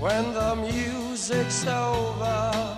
when the music's over